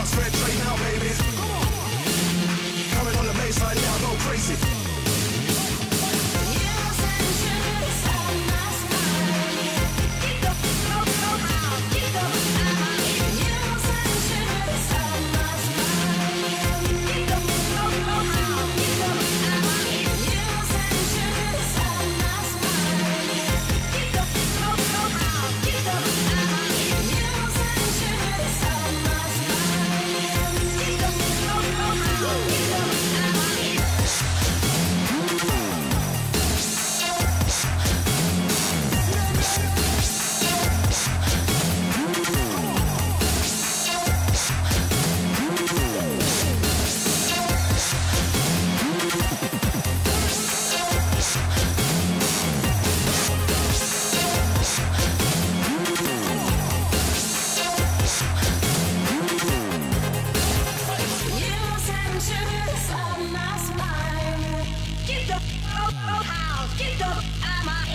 Concentrate now, baby.